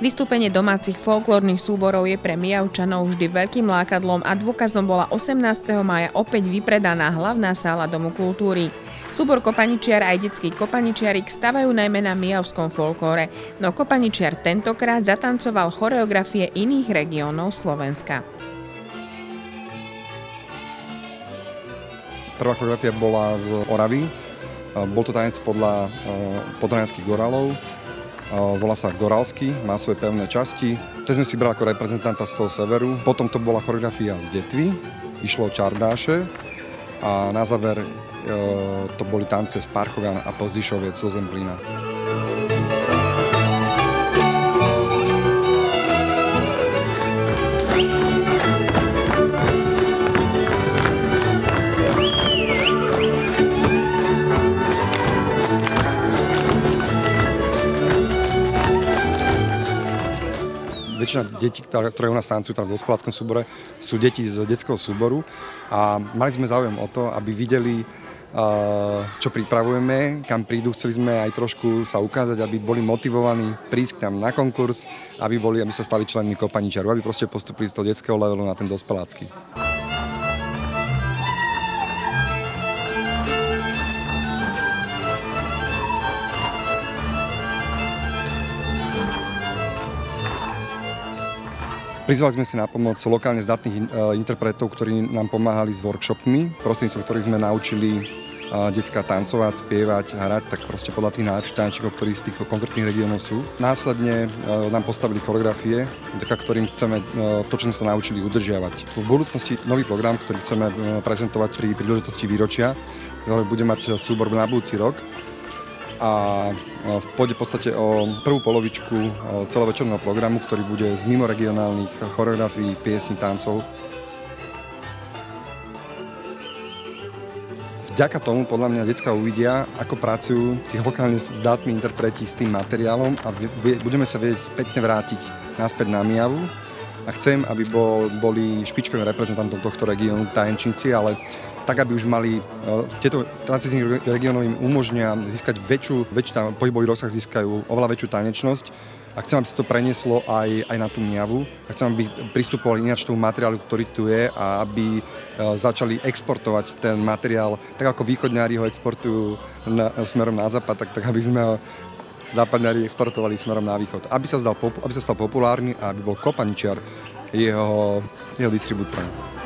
Vystúpenie domácich folklórnych súborov je pre Mijavčanov vždy veľkým lákadlom a dôkazom bola 18. maja opäť vypredaná hlavná sála Domu kultúry. Súbor Kopaničiar aj detský Kopaničiarik stavajú najmä na mijavskom folklóre, no Kopaničiar tentokrát zatancoval choreografie iných regiónov Slovenska. Prvá choreografia bola z Oravy. Bol to tanec podľa podranských gorálov volá sa Goralsky, má svoje pevné časti. Teď sme si brali ako reprezentanta z toho severu. Potom to bola choreografia z Detvy, išlo Čardáše a na záver e, to boli tance z Parchovian a Pozdišoviec zo Zemplína. Väčšina detí, ktoré u nás tancujú v dospeláckom súbore, sú deti z detského súboru a mali sme záujem o to, aby videli, čo pripravujeme, kam prídu. Chceli sme aj trošku sa ukázať, aby boli motivovaní prísť tam na konkurs, aby, boli, aby sa stali členmi Kopaničaru, aby proste postupili z toho detského levelu na ten dospelácky. Prizvali sme si na pomoc lokálne zdatných uh, interpretov, ktorí nám pomáhali s workshopmi, prostredníctvom ktorých sme naučili uh, detská tancovať, spievať, hrať, tak proste podľa tých najlepších tančíkov, ktorí z tých konkrétnych regiónov sú. Následne uh, nám postavili koreografie, vďaka ktorým chceme to, čo sme sa naučili, udržiavať. V budúcnosti nový program, ktorý chceme prezentovať pri príležitosti výročia, ktorý bude mať súbor na budúci rok a pôjde v podstate o prvú polovičku celovečerného programu, ktorý bude z mimoregionálnych choreografií, piesní, tancov. Vďaka tomu podľa mňa detská uvidia, ako pracujú tí lokálne zdatní interpreti s tým materiálom a budeme sa vedieť spätne vrátiť naspäť na Mijavu a chcem, aby bol, boli špičkovým reprezentantom tohto regiónu tajenčníci, ale tak, aby už mali, e, tieto tranzitných regiónov im umožnia získať väčšiu, väčší tam, pohybový rozsah získajú oveľa väčšiu tanečnosť a chcem, aby sa to prenieslo aj, aj na tú mňavu. A chcem, aby pristupovali ináč tomu materiálu, ktorý tu je a aby e, začali exportovať ten materiál, tak ako východňári ho exportujú na, smerom na západ, tak, tak aby sme ho západňári exportovali smerom na východ. Aby sa, zdal, aby sa stal populárny a aby bol Kopaničiar jeho, jeho distribútorom.